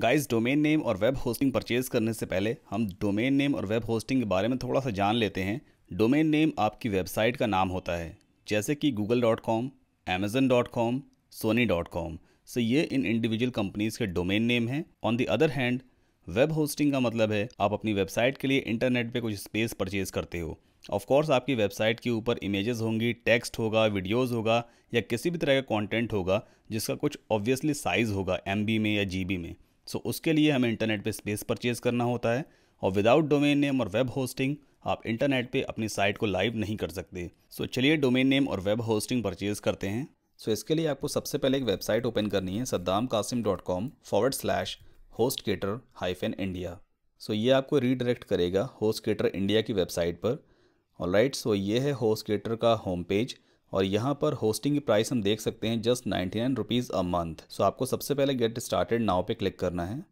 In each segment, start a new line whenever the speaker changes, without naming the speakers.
Guys domain name और web hosting purchase करने से पहले हम डोमेन नेम और वेब होस्टिंग के बारे में थोड़ा सा जान लेते हैं। डोमेन नेम आपकी वेबसाइट का नाम होता है, जैसे कि Google dot com Amazon dot com Sony dot com so ये इन इंडिविजुअल कंपनीज़ के डोमेन नेम हैं। On the other hand web hosting का मतलब है, आप अपनी वेबसाइट के लिए इंटरनेट पे कुछ स्पेस परचेज करते हो। ऑफ़ कोर्स आपकी वेबसाइट के ऊपर इमेजेस होंगी टेक्स्ट होगा वीडियोस होगा, या किसी भी तरह का कंटेंट होगा, जिसका कुछ ऑब्वियसली साइज़ होगा एमबी में या जीबी में। सो उसके लिए हमें इंटरनेट पे स्पेस परचेज करना होता है और विदाउट डोमेन नेम और वेब होस्टिंग आप इंटरनेट पे अपनी साइट को लाइव नहीं कर सकते। सो so, चलिए डोमेन नेम और वेब होस्टिंग परचेज करते हैं। सो so, इसके लिए आपको सबसे पहले एक वेबसाइट ओपन करनी है Saddam Qasim dot com forward slash HostGator hyphen India so ये आपको रीडायरेक्ट करेगा होस्ट केटर इंडिया की वेबसाइट पर। और राइट सो ये है होस्ट केटर का होम पेज और यहाँ पर होस्टिंग की प्राइस हम देख सकते हैं just ninety nine rupees a month so आपको सबसे पहले गेट स्टार्टेड नाव पे क्लिक करना है।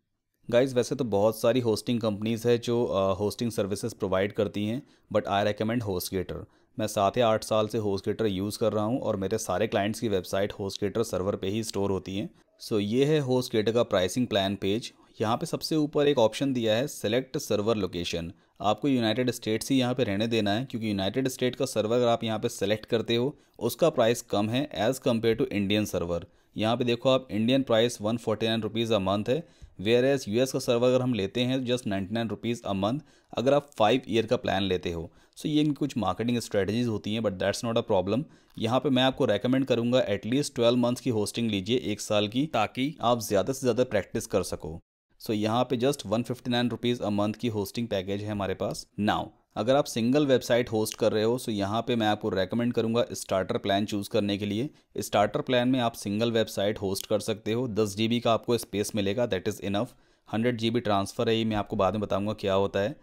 गाइज़ वैसे तो बहुत सारी होस्टिंग कंपनीज़ है जो होस्टिंग सर्विसेज़ प्रोवाइड करती हैं but I recommend HostGator मैं सात या आठ साल से होस्ट गेटर यूज़ कर रहा हूँ और मेरे सारे क्लाइंट्स की वेबसाइट होस्ट गेटर सर्वर पे ही स्टोर होती हैं। सो so, ये है होस्ट गेटर का प्राइसिंग प्लान पेज यहाँ पे सबसे ऊपर एक ऑप्शन दिया है सेलेक्ट सर्वर लोकेशन आपको यूनाइटेड स्टेट्स ही यहाँ पे रहने देना है, क्योंकि यूनाइटेड स्टेट का सर्वर अगर आप यहाँ पे सेलेक्ट करते हो, उसका प्राइस कम है as compare to Indian server यहाँ पे देखो आप Indian price one forty nine rupees a month है वेयर एज यूएस का सर्वर अगर हम लेते हैं just ninety nine rupees a month अगर आप फाइव ईयर का प्लान लेते हो. सो so, ये कुछ मार्केटिंग स्ट्रेटजीज होती हैं but that's not a problem यहाँ पे मैं आपको रेकमेंड करूँगा एटलीस्ट ट्वेल्व मंथ्स की होस्टिंग लीजिए, एक साल की, ताकि आप ज़्यादा से ज़्यादा प्रैक्टिस कर सको. सो so, यहाँ पे just one fifty nine rupees a month की होस्टिंग पैकेज है हमारे पास. नाउ अगर आप सिंगल वेबसाइट होस्ट कर रहे हो सो यहाँ पे मैं आपको रेकमेंड करूँगा स्टार्टर प्लान चूज़ करने के लिए. स्टार्टर प्लान में आप सिंगल वेबसाइट होस्ट कर सकते हो. दस जी का आपको स्पेस मिलेगा. That is enough hundred G transfer है ये. मैं आपको बाद में बताऊँगा क्या होता है.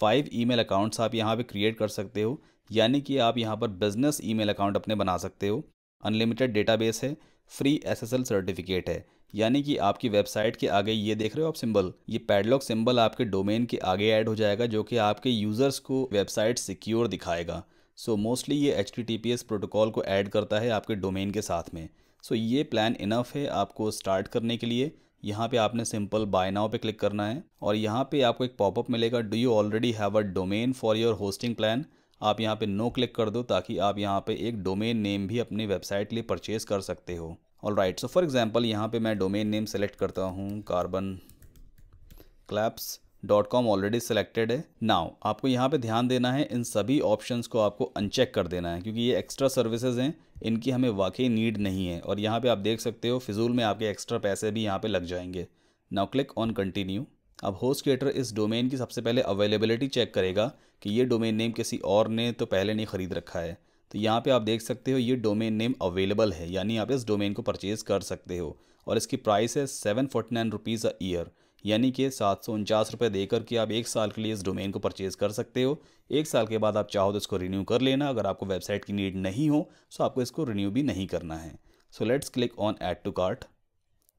फाइव ईमेल अकाउंट्स आप यहाँ पे क्रिएट कर सकते हो. यानी कि आप यहाँ पर बिज़नेस ईमेल अकाउंट अपने बना सकते हो. अनलिमिटेड डेटाबेस है. फ्री एसएसएल सर्टिफिकेट है. यानी कि आपकी वेबसाइट के आगे ये देख रहे हो आप सिंबल? ये पैडलॉक सिंबल आपके डोमेन के आगे ऐड हो जाएगा जो कि आपके यूज़र्स को वेबसाइट सिक्योर दिखाएगा। सो so, मोस्टली ये एचटीटीपीएस प्रोटोकॉल को ऐड करता है आपके डोमेन के साथ में। सो so, ये प्लान इनफ है आपको स्टार्ट करने के लिए। यहाँ पे आपने सिंपल बाय नाउ पे क्लिक करना है। और यहाँ पे आपको एक पॉपअप मिलेगा। Do you already have a domain for your hosting plan आप यहाँ पे नो क्लिक कर दो ताकि आप यहाँ पे एक डोमेन नेम भी अपनी वेबसाइट के लिए परचेज कर सकते हो। All right so for example यहाँ पे मैं डोमेन नेम सेलेक्ट करता हूँ carbon claps dot com already selected है। नाउ आपको यहाँ पे ध्यान देना है, इन सभी ऑप्शंस को आपको अनचेक कर देना है, क्योंकि ये एक्स्ट्रा सर्विसेज़ हैं, इनकी हमें वाकई नीड नहीं है। और यहाँ पे आप देख सकते हो, फिजूल में आपके एक्स्ट्रा पैसे भी यहाँ पे लग जाएँगे। नाउ क्लिक ऑन कंटिन्यू अब होस्ट क्रिएटर इस डोमेन की सबसे पहले अवेलेबिलिटी चेक करेगा कि ये डोमेन नेम किसी और ने तो पहले नहीं ख़रीद रखा है। तो यहाँ पे आप देख सकते हो ये डोमेन नेम अवेलेबल है। यानी आप इस डोमेन को परचेज़ कर सकते हो। और इसकी प्राइस है seven forty nine rupees a year यानी कि सात सौ उनचास रुपये दे करके आप एक साल के लिए इस डोमेन को परचेज़ कर सकते हो। एक साल के बाद आप चाहो तो इसको रिन्यू कर लेना। अगर आपको वेबसाइट की नीड नहीं हो तो आपको इसको रिन्यू भी नहीं करना है। So let's click on add to cart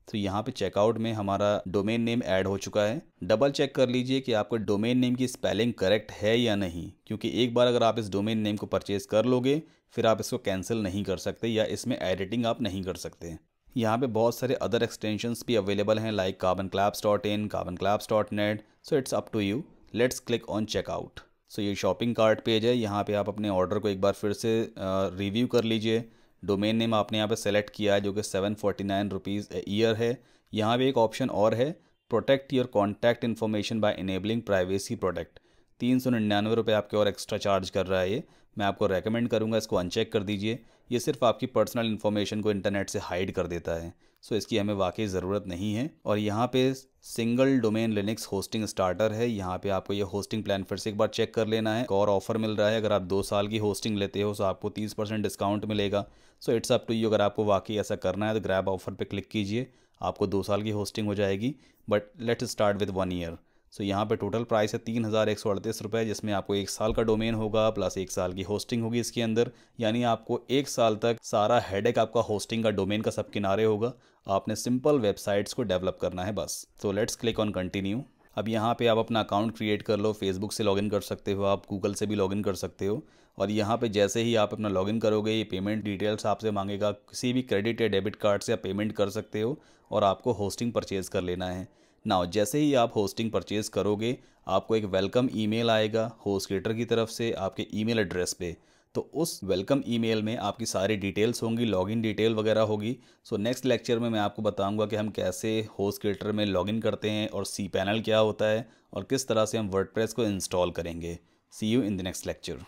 तो यहाँ पे चेकआउट में हमारा डोमेन नेम ऐड हो चुका है। डबल चेक कर लीजिए कि आपको डोमेन नेम की स्पेलिंग करेक्ट है या नहीं, क्योंकि एक बार अगर आप इस डोमेन नेम को परचेज़ कर लोगे, फिर आप इसको कैंसिल नहीं कर सकते या इसमें एडिटिंग आप नहीं कर सकते। यहाँ पे बहुत सारे अदर एक्सटेंशंस भी अवेलेबल हैं like carbon claps dot in carbon claps dot net so it's up to you let's click on checkout so ये शॉपिंग कार्ट पेज है, यहाँ पे आप अपने ऑर्डर को एक बार फिर से रिव्यू कर लीजिए। डोमेन नेम आपने यहाँ पे सेलेक्ट किया है, जो कि seven forty nine rupees year है। यहाँ पे एक ऑप्शन और है protect your contact information by enabling privacy product तीन सौ निन्यानवे रुपये आपके और एक्स्ट्रा चार्ज कर रहा है ये। मैं आपको रेकमेंड करूँगा, इसको अनचेक कर दीजिए। ये सिर्फ़ आपकी पर्सनल इन्फॉर्मेशन को इंटरनेट से हाइड कर देता है। सो इसकी हमें वाकई ज़रूरत नहीं है। और यहाँ पे single domain Linux hosting starter है। यहाँ पे आपको ये होस्टिंग प्लान फिर से एक बार चेक कर लेना है। और ऑफ़र मिल रहा है। अगर आप दो साल की होस्टिंग लेते हो तो आपको तीस परसेंट डिस्काउंट मिलेगा। So it's up to you अगर आपको वाकई ऐसा करना है तो ग्रैब ऑफ़र पर क्लिक कीजिए। आपको दो साल की होस्टिंग हो जाएगी। But let's start with one year so यहाँ पे टोटल प्राइस है तीन हज़ार एक सौ अड़तीस रुपये जिसमें आपको एक साल का डोमेन होगा प्लस एक साल की होस्टिंग होगी इसके अंदर। यानी आपको एक साल तक सारा हेडेक आपका होस्टिंग का डोमेन का सब किनारे होगा। आपने सिंपल वेबसाइट्स को डेवलप करना है बस। तो लेट्स क्लिक ऑन कंटिन्यू अब यहाँ पे आप अपना अकाउंट क्रिएट कर लो फेसबुक से लॉगिन कर सकते हो आप गूगल से भी लॉगिन कर सकते हो। और यहाँ पे जैसे ही आप अपना लॉगिन करोगे, ये पेमेंट डिटेल्स आपसे मांगेगा। किसी भी क्रेडिट या डेबिट कार्ड से आप पेमेंट कर सकते हो और आपको होस्टिंग परचेज़ कर लेना है। नाउ जैसे ही आप होस्टिंग परचेज़ करोगे, आपको एक वेलकम ईमेल आएगा होस्ट क्रिएटर की तरफ़ से आपके ईमेल एड्रेस पे। तो उस वेलकम ईमेल में आपकी सारी डिटेल्स होंगी लॉगिन डिटेल वगैरह होगी। सो नेक्स्ट लेक्चर में मैं आपको बताऊँगा कि हम कैसे होस्ट क्रिएटर में लॉगिन करते हैं और सी पैनल क्या होता है और किस तरह से हम वर्ड को इंस्टॉल करेंगे। See you in the next lecture